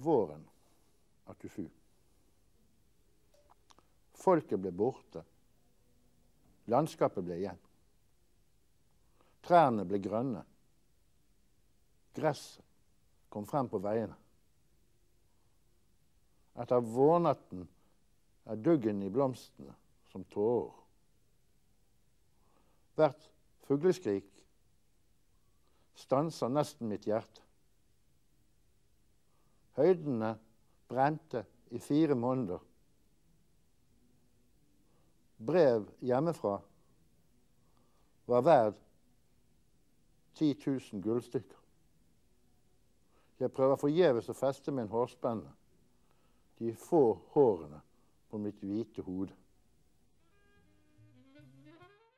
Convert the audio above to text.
våren 87. Folket ble borte. Landskapet ble igjen. Trærne ble grønne. Gresset kom frem på veiene. Etter vårnatten er duggen i blomstene som tårer. Hvert fugleskrik stanser nesten mitt hjerte. Høydene brente i fire måneder. Brev hjemmefra var verd 10 000 gullstykker. Jeg prøver forgjeves å feste min hårspenne, de få hårene på mitt hvite hode.